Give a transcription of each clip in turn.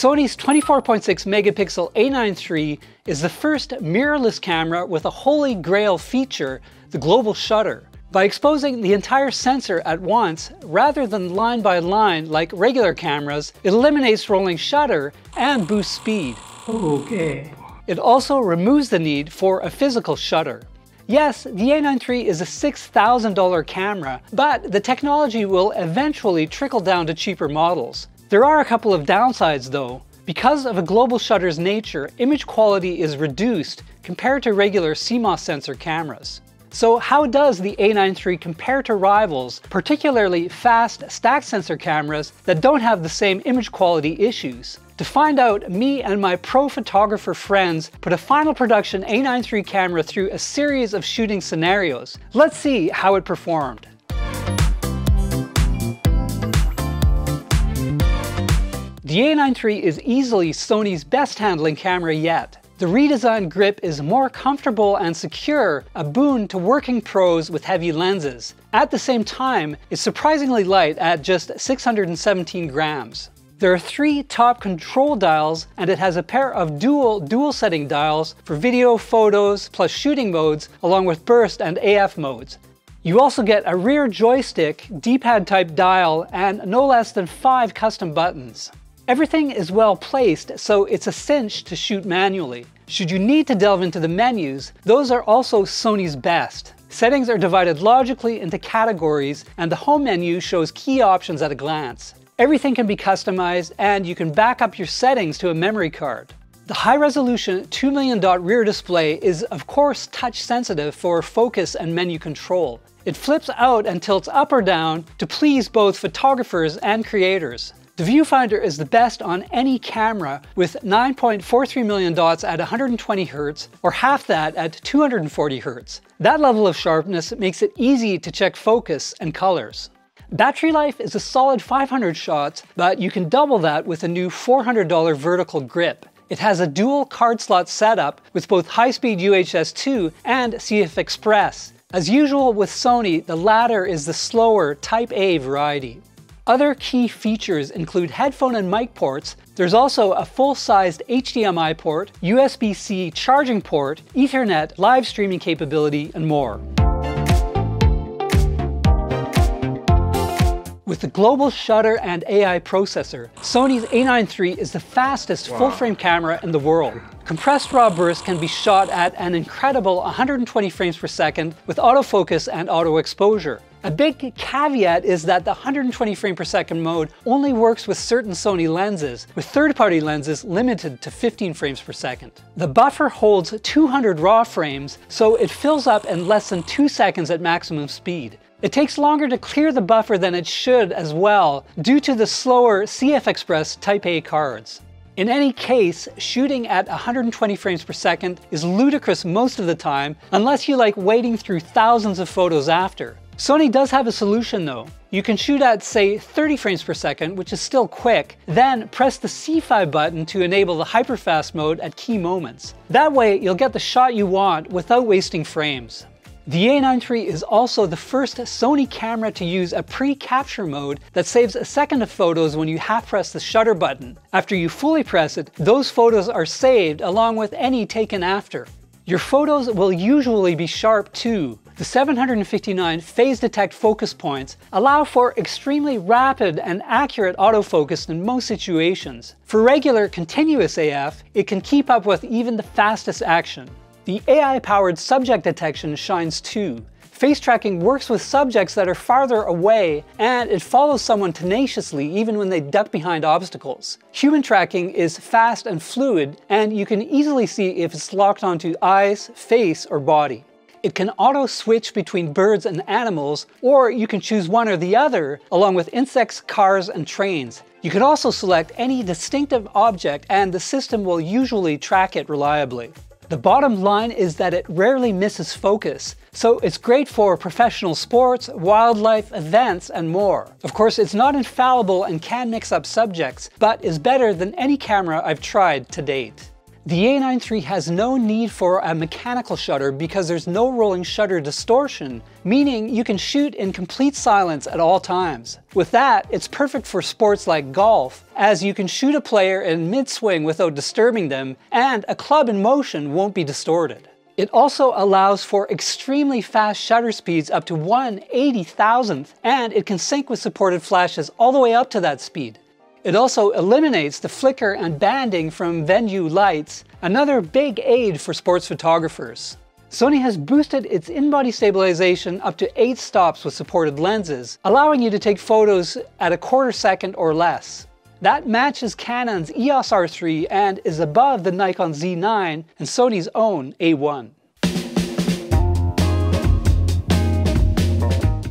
Sony's 24.6 megapixel a9 III is the first mirrorless camera with a holy grail feature, the global shutter. By exposing the entire sensor at once, rather than line by line like regular cameras, it eliminates rolling shutter and boosts speed. Okay. It also removes the need for a physical shutter. Yes, the A9 III is a $6,000 camera, but the technology will eventually trickle down to cheaper models. There are a couple of downsides though. Because of a global shutter's nature, image quality is reduced compared to regular CMOS sensor cameras. So how does the A9 III compare to rivals, particularly fast stack sensor cameras that don't have the same image quality issues? To find out, me and my pro photographer friends put a final production A9 III camera through a series of shooting scenarios. Let's see how it performed. The A9 III is easily Sony's best handling camera yet. The redesigned grip is more comfortable and secure, a boon to working pros with heavy lenses. At the same time, it's surprisingly light at just 617 grams. There are three top control dials and it has a pair of dual dual setting dials for video, photos, plus shooting modes, along with burst and AF modes. You also get a rear joystick, D-pad type dial, and no less than five custom buttons. Everything is well placed, so it's a cinch to shoot manually. Should you need to delve into the menus, those are also Sony's best. Settings are divided logically into categories, and the home menu shows key options at a glance. Everything can be customized, and you can back up your settings to a memory card. The high-resolution 2 million dot rear display is of course touch sensitive for focus and menu control. It flips out and tilts up or down to please both photographers and creators. The viewfinder is the best on any camera with 9.43 million dots at 120 Hz or half that at 240 Hz. That level of sharpness makes it easy to check focus and colors. Battery life is a solid 500 shots, but you can double that with a new $400 vertical grip. It has a dual card slot setup with both high-speed UHS 2 and CF Express. As usual with Sony, the latter is the slower Type A variety. Other key features include headphone and mic ports. There's also a full-sized HDMI port, USB-C charging port, Ethernet, live streaming capability, and more. With the global shutter and AI processor, Sony's A9 III is the fastest wow. full-frame camera in the world. Compressed raw bursts can be shot at an incredible 120 frames per second with autofocus and auto exposure. A big caveat is that the 120 frame per second mode only works with certain Sony lenses, with third-party lenses limited to 15 frames per second. The buffer holds 200 RAW frames, so it fills up in less than 2 seconds at maximum speed. It takes longer to clear the buffer than it should as well, due to the slower CF Express Type A cards. In any case, shooting at 120 frames per second is ludicrous most of the time, unless you like wading through thousands of photos after. Sony does have a solution though. You can shoot at say 30 frames per second, which is still quick, then press the C5 button to enable the hyperfast mode at key moments. That way you'll get the shot you want without wasting frames. The A9 III is also the first Sony camera to use a pre-capture mode that saves a second of photos when you half press the shutter button. After you fully press it, those photos are saved along with any taken after. Your photos will usually be sharp too, the 759 phase detect focus points allow for extremely rapid and accurate autofocus in most situations. For regular continuous AF, it can keep up with even the fastest action. The AI-powered subject detection shines too. Face tracking works with subjects that are farther away, and it follows someone tenaciously even when they duck behind obstacles. Human tracking is fast and fluid, and you can easily see if it's locked onto eyes, face, or body. It can auto switch between birds and animals, or you can choose one or the other, along with insects, cars, and trains. You can also select any distinctive object and the system will usually track it reliably. The bottom line is that it rarely misses focus, so it's great for professional sports, wildlife, events, and more. Of course, it's not infallible and can mix up subjects, but is better than any camera I've tried to date. The A9 III has no need for a mechanical shutter because there's no rolling shutter distortion, meaning you can shoot in complete silence at all times. With that, it's perfect for sports like golf, as you can shoot a player in mid-swing without disturbing them, and a club in motion won't be distorted. It also allows for extremely fast shutter speeds up to 1 80,000th, and it can sync with supported flashes all the way up to that speed. It also eliminates the flicker and banding from venue lights, another big aid for sports photographers. Sony has boosted its in-body stabilization up to 8 stops with supported lenses, allowing you to take photos at a quarter second or less. That matches Canon's EOS R3 and is above the Nikon Z9 and Sony's own A1.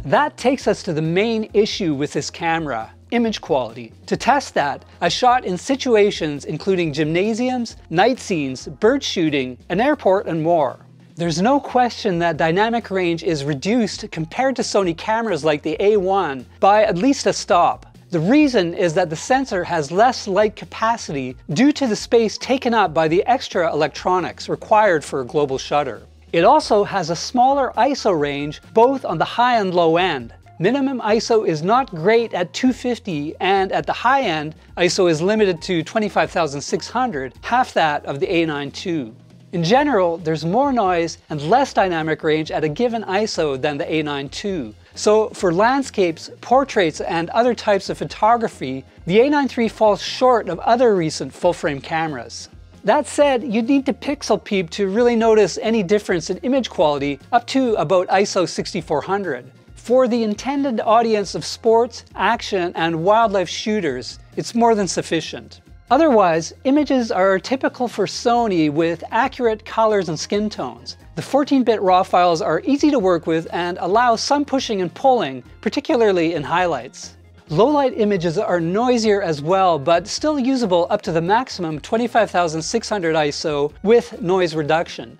That takes us to the main issue with this camera, image quality. To test that, I shot in situations including gymnasiums, night scenes, bird shooting, an airport, and more. There's no question that dynamic range is reduced compared to Sony cameras like the A1 by at least a stop. The reason is that the sensor has less light capacity due to the space taken up by the extra electronics required for a global shutter. It also has a smaller ISO range both on the high and low end, Minimum ISO is not great at 250 and at the high end, ISO is limited to 25,600, half that of the A9 II. In general, there's more noise and less dynamic range at a given ISO than the A9 II. So for landscapes, portraits, and other types of photography, the A9 III falls short of other recent full-frame cameras. That said, you need to pixel peep to really notice any difference in image quality up to about ISO 6400. For the intended audience of sports, action, and wildlife shooters, it's more than sufficient. Otherwise, images are typical for Sony with accurate colors and skin tones. The 14-bit RAW files are easy to work with and allow some pushing and pulling, particularly in highlights. Low-light images are noisier as well, but still usable up to the maximum 25,600 ISO with noise reduction.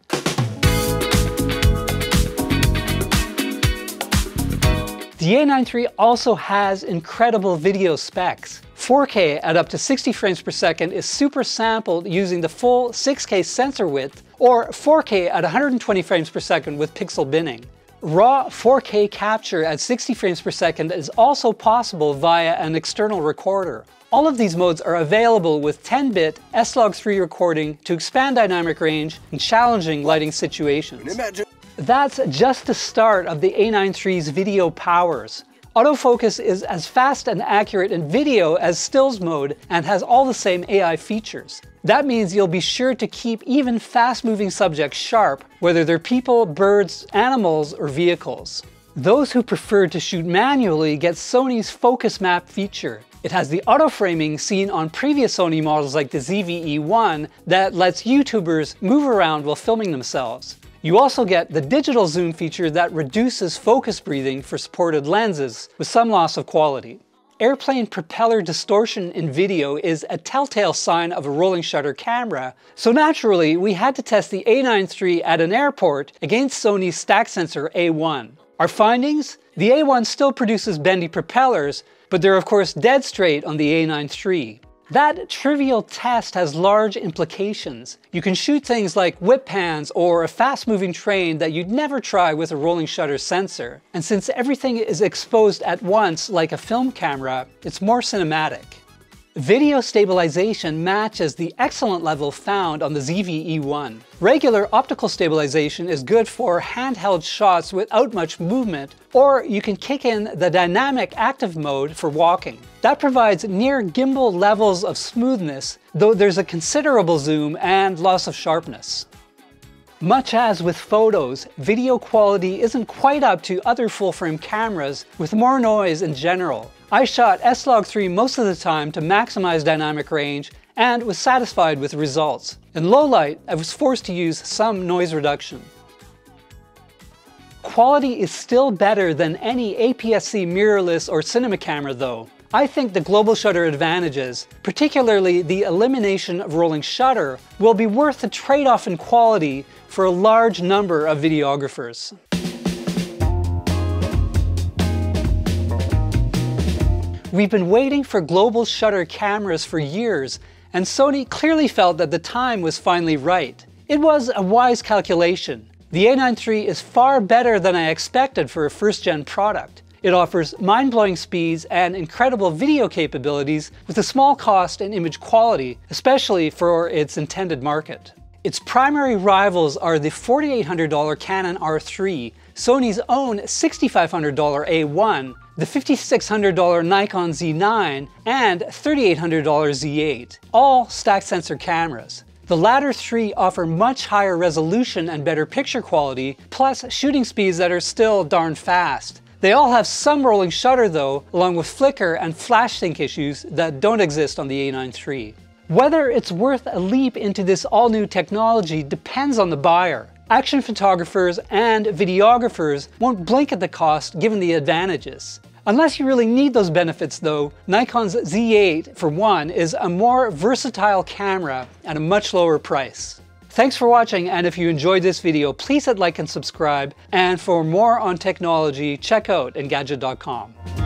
The A9 III also has incredible video specs. 4K at up to 60 frames per second is super sampled using the full 6K sensor width, or 4K at 120 frames per second with pixel binning. Raw 4K capture at 60 frames per second is also possible via an external recorder. All of these modes are available with 10-bit S-Log3 recording to expand dynamic range in challenging lighting situations. That's just the start of the A9 III's video powers. Autofocus is as fast and accurate in video as stills mode and has all the same AI features. That means you'll be sure to keep even fast-moving subjects sharp, whether they're people, birds, animals, or vehicles. Those who prefer to shoot manually get Sony's Focus Map feature. It has the auto framing seen on previous Sony models like the ZV-E1 that lets YouTubers move around while filming themselves. You also get the digital zoom feature that reduces focus breathing for supported lenses with some loss of quality. Airplane propeller distortion in video is a telltale sign of a rolling shutter camera, so naturally we had to test the A9 III at an airport against Sony's stack sensor A1. Our findings? The A1 still produces bendy propellers, but they're of course dead straight on the A9 III. That trivial test has large implications. You can shoot things like whip pans or a fast-moving train that you'd never try with a rolling shutter sensor. And since everything is exposed at once like a film camera, it's more cinematic. Video stabilization matches the excellent level found on the ZV-E1. Regular optical stabilization is good for handheld shots without much movement, or you can kick in the dynamic active mode for walking. That provides near gimbal levels of smoothness, though there's a considerable zoom and loss of sharpness. Much as with photos, video quality isn't quite up to other full-frame cameras with more noise in general. I shot S-Log3 most of the time to maximize dynamic range and was satisfied with the results. In low light, I was forced to use some noise reduction. Quality is still better than any APS-C mirrorless or cinema camera though. I think the global shutter advantages, particularly the elimination of rolling shutter, will be worth the trade-off in quality for a large number of videographers. We've been waiting for global shutter cameras for years, and Sony clearly felt that the time was finally right. It was a wise calculation. The A9 III is far better than I expected for a first-gen product. It offers mind-blowing speeds and incredible video capabilities with a small cost and image quality, especially for its intended market. Its primary rivals are the $4,800 Canon R3, Sony's own $6,500 A1, the $5,600 Nikon Z9, and $3,800 Z8, all stacked sensor cameras. The latter three offer much higher resolution and better picture quality, plus shooting speeds that are still darn fast. They all have some rolling shutter though, along with flicker and flash sync issues that don't exist on the A9 III. Whether it's worth a leap into this all-new technology depends on the buyer. Action photographers and videographers won't blink at the cost given the advantages. Unless you really need those benefits though, Nikon's Z8 for one is a more versatile camera at a much lower price. Thanks for watching and if you enjoyed this video please hit like and subscribe and for more on technology check out Engadget.com.